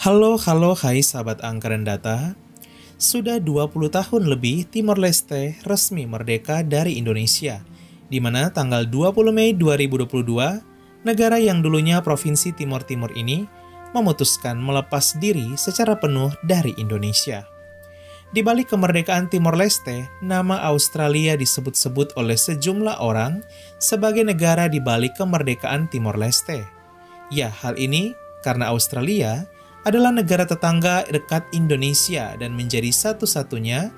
Halo, halo, hai sahabat angka dan data. Sudah 20 tahun lebih Timor Leste resmi merdeka dari Indonesia, di mana tanggal 20 Mei 2022, negara yang dulunya Provinsi Timor Timur ini memutuskan melepas diri secara penuh dari Indonesia. Di balik kemerdekaan Timor Leste, nama Australia disebut-sebut oleh sejumlah orang sebagai negara di balik kemerdekaan Timor Leste. Ya, hal ini karena Australia adalah negara tetangga dekat Indonesia dan menjadi satu-satunya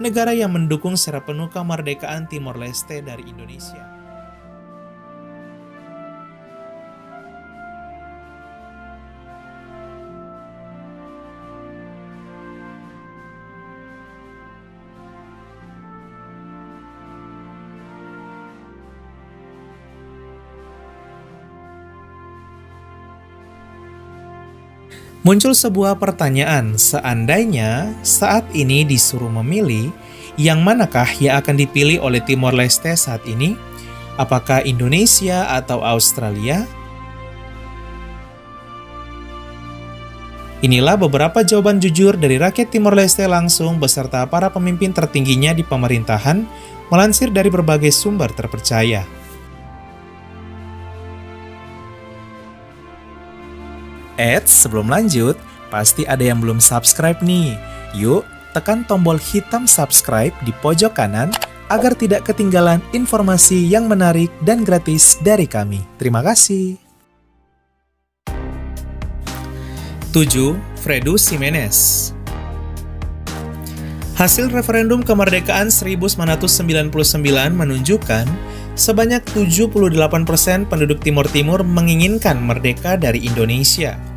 negara yang mendukung secara penuh kemerdekaan Timor Leste dari Indonesia. Muncul sebuah pertanyaan, seandainya saat ini disuruh memilih, yang manakah yang akan dipilih oleh Timor Leste saat ini? Apakah Indonesia atau Australia? Inilah beberapa jawaban jujur dari rakyat Timor Leste langsung beserta para pemimpin tertingginya di pemerintahan, melansir dari berbagai sumber terpercaya. Eits, sebelum lanjut, pasti ada yang belum subscribe nih. Yuk, tekan tombol hitam subscribe di pojok kanan agar tidak ketinggalan informasi yang menarik dan gratis dari kami. Terima kasih. 7. Fredo Jimenez Hasil referendum kemerdekaan 1999 menunjukkan sebanyak 78% penduduk Timur Timur menginginkan merdeka dari Indonesia.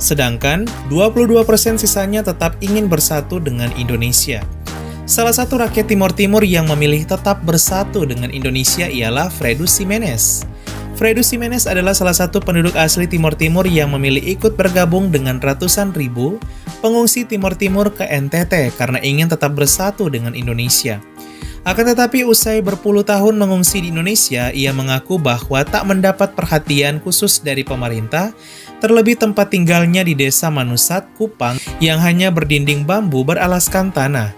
Sedangkan 22% sisanya tetap ingin bersatu dengan Indonesia. Salah satu rakyat Timur Timur yang memilih tetap bersatu dengan Indonesia ialah Fredo Jimenez. Fredo Jimenez adalah salah satu penduduk asli Timur Timur yang memilih ikut bergabung dengan ratusan ribu pengungsi Timur Timur ke NTT karena ingin tetap bersatu dengan Indonesia. Akan tetapi usai berpuluh tahun mengungsi di Indonesia, ia mengaku bahwa tak mendapat perhatian khusus dari pemerintah, terlebih tempat tinggalnya di desa Manusat, Kupang, yang hanya berdinding bambu beralaskan tanah.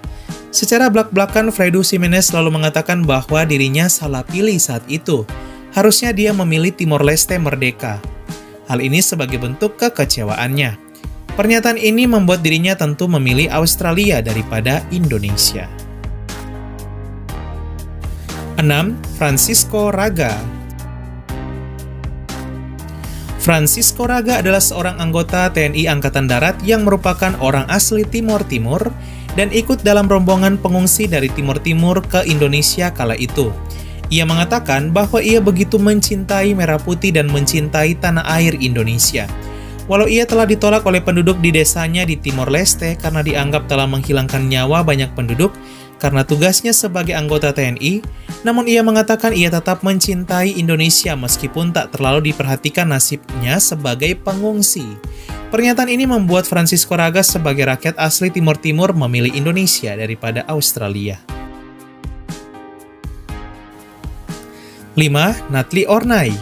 Secara belak-belakan, Fredo Jimenez selalu mengatakan bahwa dirinya salah pilih saat itu. Harusnya dia memilih Timor Leste merdeka. Hal ini sebagai bentuk kekecewaannya. Pernyataan ini membuat dirinya tentu memilih Australia daripada Indonesia. 6. Francisco Raga Francisco Raga adalah seorang anggota TNI Angkatan Darat yang merupakan orang asli Timor Timur dan ikut dalam rombongan pengungsi dari Timur Timur ke Indonesia kala itu. Ia mengatakan bahwa ia begitu mencintai merah putih dan mencintai tanah air Indonesia. Walau ia telah ditolak oleh penduduk di desanya di Timor Leste karena dianggap telah menghilangkan nyawa banyak penduduk, karena tugasnya sebagai anggota TNI, namun ia mengatakan ia tetap mencintai Indonesia meskipun tak terlalu diperhatikan nasibnya sebagai pengungsi. Pernyataan ini membuat Francisco Ragas sebagai rakyat asli Timur Timur memilih Indonesia daripada Australia. 5. Natli Ornai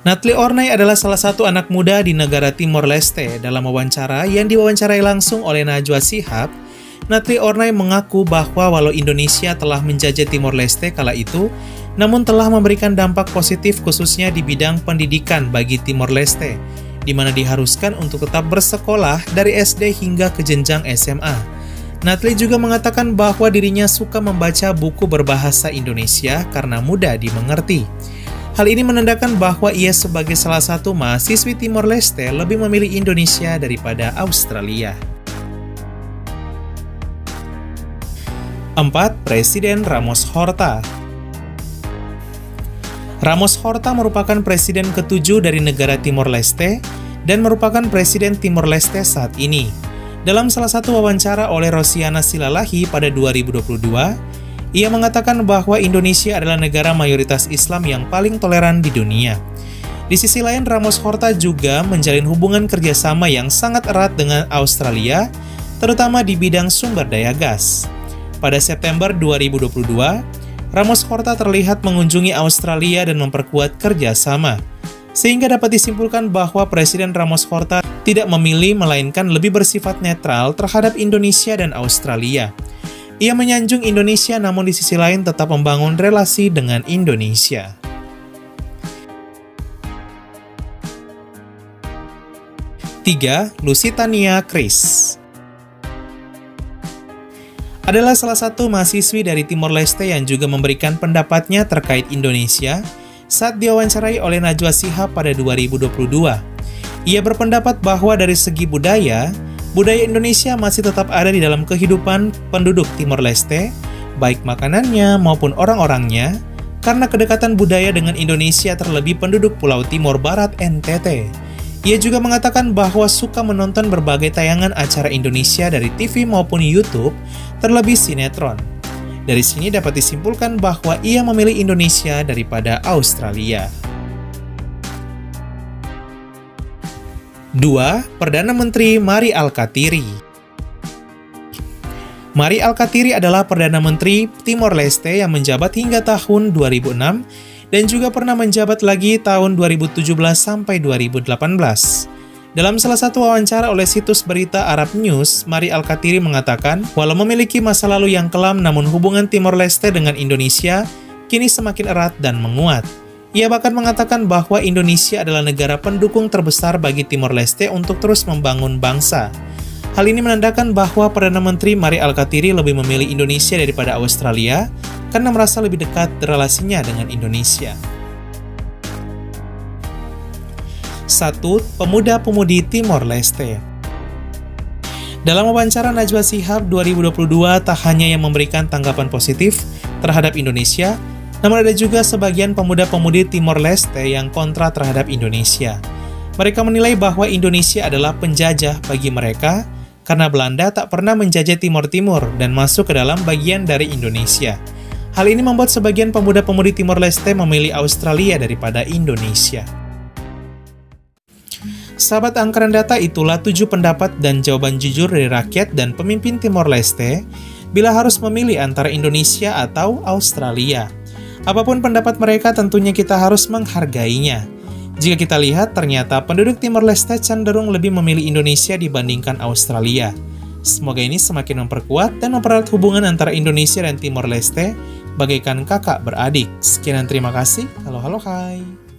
Natli Ornai adalah salah satu anak muda di negara Timor Leste dalam wawancara yang diwawancarai langsung oleh Najwa Sihab Natri Ornai mengaku bahwa walau Indonesia telah menjajah Timor Leste kala itu, namun telah memberikan dampak positif khususnya di bidang pendidikan bagi Timor Leste, di mana diharuskan untuk tetap bersekolah dari SD hingga ke jenjang SMA. Natli juga mengatakan bahwa dirinya suka membaca buku berbahasa Indonesia karena mudah dimengerti. Hal ini menandakan bahwa ia sebagai salah satu mahasiswi Timor Leste lebih memilih Indonesia daripada Australia. 4. Presiden Ramos Horta Ramos Horta merupakan presiden ketujuh dari negara Timor Leste dan merupakan presiden Timor Leste saat ini. Dalam salah satu wawancara oleh Rosiana Silalahi pada 2022, ia mengatakan bahwa Indonesia adalah negara mayoritas Islam yang paling toleran di dunia. Di sisi lain, Ramos Horta juga menjalin hubungan kerjasama yang sangat erat dengan Australia, terutama di bidang sumber daya gas. Pada September 2022, Ramos Horta terlihat mengunjungi Australia dan memperkuat kerjasama. Sehingga dapat disimpulkan bahwa Presiden Ramos Horta tidak memilih melainkan lebih bersifat netral terhadap Indonesia dan Australia. Ia menyanjung Indonesia namun di sisi lain tetap membangun relasi dengan Indonesia. Tiga, Lusitania Chris adalah salah satu mahasiswi dari Timor Leste yang juga memberikan pendapatnya terkait Indonesia saat diwawancarai oleh Najwa Shihab pada 2022. Ia berpendapat bahwa dari segi budaya, budaya Indonesia masih tetap ada di dalam kehidupan penduduk Timor Leste, baik makanannya maupun orang-orangnya, karena kedekatan budaya dengan Indonesia terlebih penduduk Pulau Timur Barat NTT ia juga mengatakan bahwa suka menonton berbagai tayangan acara Indonesia dari TV maupun YouTube, terlebih sinetron. Dari sini dapat disimpulkan bahwa ia memilih Indonesia daripada Australia. 2. Perdana Menteri Mari Alkatiri Mari Alkatiri adalah Perdana Menteri Timor Leste yang menjabat hingga tahun 2006 dan juga pernah menjabat lagi tahun 2017 sampai 2018. Dalam salah satu wawancara oleh situs berita Arab News, Mari Al-Katiri mengatakan, walau memiliki masa lalu yang kelam namun hubungan Timor Leste dengan Indonesia kini semakin erat dan menguat. Ia bahkan mengatakan bahwa Indonesia adalah negara pendukung terbesar bagi Timor Leste untuk terus membangun bangsa. Hal ini menandakan bahwa Perdana Menteri Mari Al-Katiri lebih memilih Indonesia daripada Australia karena merasa lebih dekat relasinya dengan Indonesia. Satu, Pemuda-pemudi Timor Leste Dalam wawancara Najwa Sihab 2022 tak hanya yang memberikan tanggapan positif terhadap Indonesia, namun ada juga sebagian pemuda-pemudi Timor Leste yang kontra terhadap Indonesia. Mereka menilai bahwa Indonesia adalah penjajah bagi mereka karena Belanda tak pernah menjajah Timor Timur dan masuk ke dalam bagian dari Indonesia. Hal ini membuat sebagian pemuda-pemudi Timor Leste memilih Australia daripada Indonesia. Sahabat angkaran data itulah tujuh pendapat dan jawaban jujur dari rakyat dan pemimpin Timor Leste bila harus memilih antara Indonesia atau Australia. Apa pun pendapat mereka tentunya kita harus menghargainya. Jika kita lihat ternyata penduduk Timor Leste cenderung lebih memilih Indonesia dibandingkan Australia. Semoga ini semakin memperkuat dan mempererat hubungan antara Indonesia dan Timor Leste bagaikan kakak beradik. Sekian terima kasih. Halo halo hai.